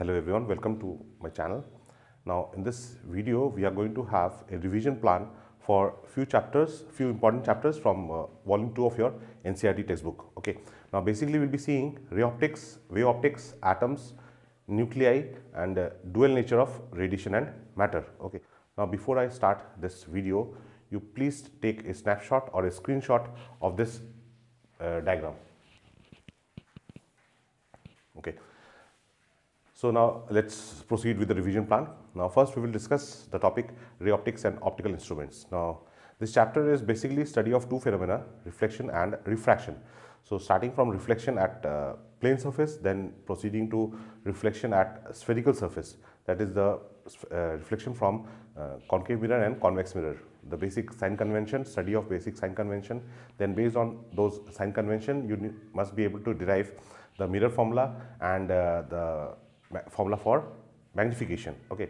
Hello everyone, welcome to my channel. Now in this video we are going to have a revision plan for few chapters, few important chapters from uh, volume 2 of your NCERT textbook. Okay. Now basically we will be seeing ray optics, wave optics, atoms, nuclei and uh, dual nature of radiation and matter. Okay. Now before I start this video, you please take a snapshot or a screenshot of this uh, diagram. Okay. So now let's proceed with the revision plan. Now first we will discuss the topic ray optics and optical instruments. Now this chapter is basically study of two phenomena reflection and refraction. So starting from reflection at uh, plane surface then proceeding to reflection at spherical surface that is the uh, reflection from uh, concave mirror and convex mirror. The basic sign convention, study of basic sign convention then based on those sign convention you must be able to derive the mirror formula and uh, the formula for magnification. Okay.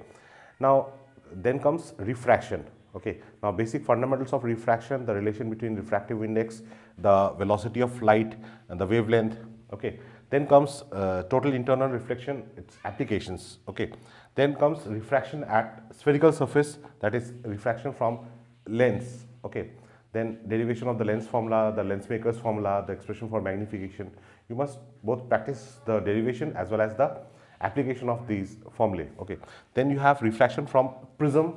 Now, then comes refraction. Okay. Now, basic fundamentals of refraction, the relation between refractive index, the velocity of light and the wavelength. Okay. Then comes uh, total internal reflection, its applications. Okay. Then comes refraction at spherical surface, that is refraction from lens. Okay. Then derivation of the lens formula, the lens maker's formula, the expression for magnification. You must both practice the derivation as well as the application of these formulae. Okay. Then you have refraction from prism,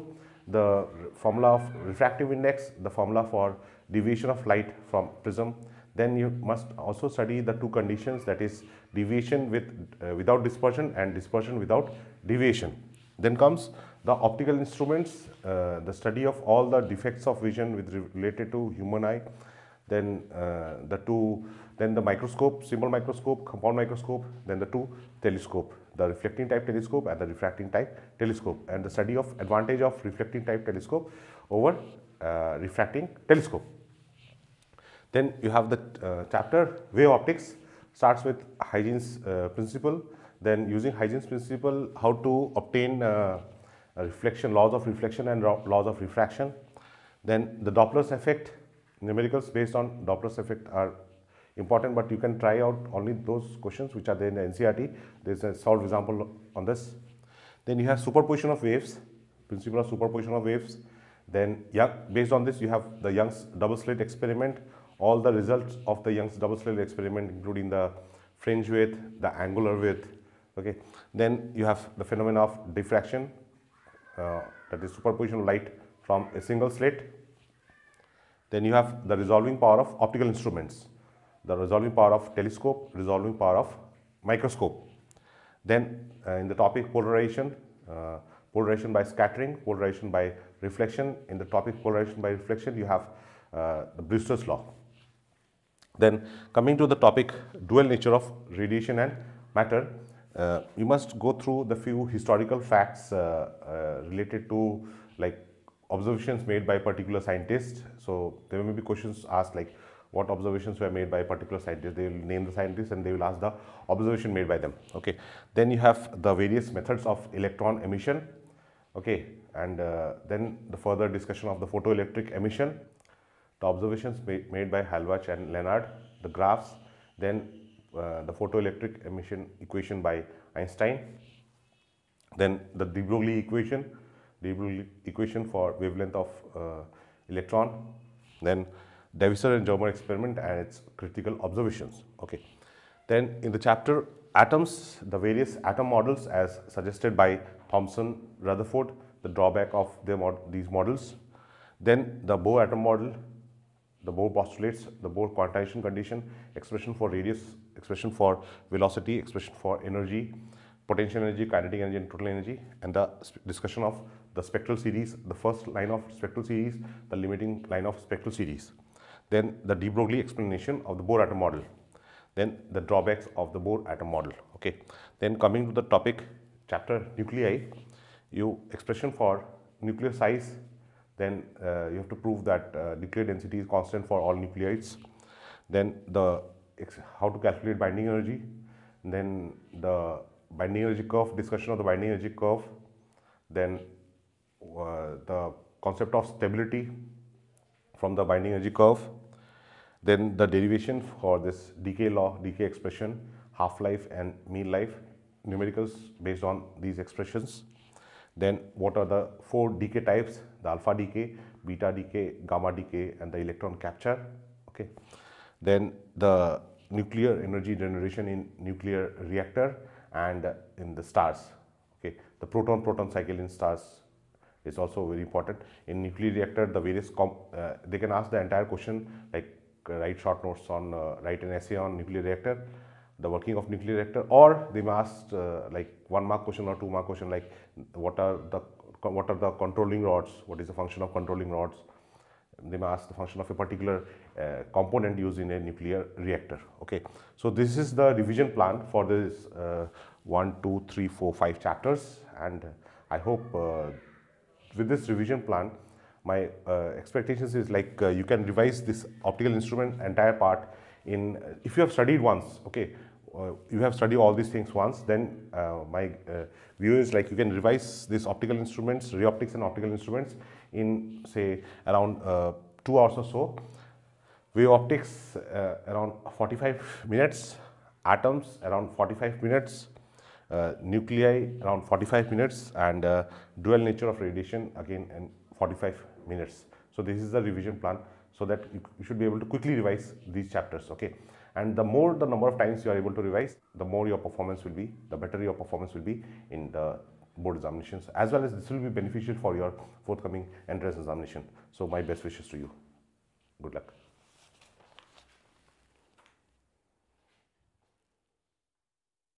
the formula of refractive index, the formula for deviation of light from prism. Then you must also study the two conditions that is deviation with uh, without dispersion and dispersion without deviation. Then comes the optical instruments, uh, the study of all the defects of vision with related to human eye. Then uh, the two, then the microscope, simple microscope, compound microscope, then the two telescope the reflecting type telescope and the refracting type telescope and the study of advantage of reflecting type telescope over uh, refracting telescope. Then you have the uh, chapter wave optics starts with Huygens uh, principle then using Huygens principle how to obtain uh, reflection laws of reflection and laws of refraction. Then the Doppler's effect numericals based on Doppler's effect are important, but you can try out only those questions which are there in the NCERT. There is a solved example on this. Then you have superposition of waves, principle of superposition of waves. Then Young, based on this, you have the Young's double slit experiment, all the results of the Young's double slit experiment, including the fringe width, the angular width. Okay. Then you have the phenomenon of diffraction, uh, that is superposition of light from a single slit. Then you have the resolving power of optical instruments the resolving power of telescope, resolving power of microscope. Then uh, in the topic polarization, uh, polarization by scattering, polarization by reflection. In the topic polarization by reflection, you have uh, the Brewster's law. Then coming to the topic dual nature of radiation and matter, uh, you must go through the few historical facts uh, uh, related to like observations made by particular scientists. So there may be questions asked like what observations were made by a particular scientist. They will name the scientist and they will ask the observation made by them. Okay. Then you have the various methods of electron emission. Okay. And uh, then the further discussion of the photoelectric emission, the observations made, made by Hallwachs and Lenard, the graphs, then uh, the photoelectric emission equation by Einstein, then the de Broglie equation, de equation for wavelength of uh, electron, then Davisson and Germer experiment and its critical observations. Okay. Then in the chapter atoms, the various atom models as suggested by Thomson, Rutherford, the drawback of mod these models. Then the Bohr atom model, the Bohr postulates, the Bohr quantization condition, expression for radius, expression for velocity, expression for energy, potential energy, kinetic energy and total energy and the discussion of the spectral series, the first line of spectral series, the limiting line of spectral series then the de Broglie explanation of the Bohr atom model, then the drawbacks of the Bohr atom model. Okay. Then coming to the topic chapter nuclei, you expression for nuclear size, then uh, you have to prove that uh, nuclear density is constant for all nuclides. Then the how to calculate binding energy, then the binding energy curve, discussion of the binding energy curve, then Uh, the concept of stability from the binding energy curve. Then the derivation for this decay law, decay expression, half-life and mean life. numericals based on these expressions. Then what are the four decay types, the alpha decay, beta decay, gamma decay and the electron capture. Okay. Then the nuclear energy generation in nuclear reactor and in the stars. Okay. The proton-proton cycle in stars is also very important. In nuclear reactor, the various, uh, they can ask the entire question like uh, write short notes on, uh, write an essay on nuclear reactor, the working of nuclear reactor or they may ask uh, like one mark question or two mark question like what are the what are the controlling rods, what is the function of controlling rods, they may ask the function of a particular uh, component used in a nuclear reactor. Okay. So, this is the revision plan for this uh, 1, 2, 3, 4, 5 chapters and I hope uh, with this revision plan my uh, expectations is like uh, you can revise this optical instrument entire part in if you have studied once okay uh, you have studied all these things once then uh, my uh, view is like you can revise these optical instruments ray optics and optical instruments in say around uh, 2 hours or so. Wave optics around 45 minutes atoms around 45 minutes uh, nuclei around 45 minutes and uh, dual nature of radiation again in 45 minutes. So, this is the revision plan so that you should be able to quickly revise these chapters okay and the more the number of times you are able to revise the more your performance will be the better your performance will be in the board examinations as well as this will be beneficial for your forthcoming entrance examination. So, my best wishes to you. Good luck.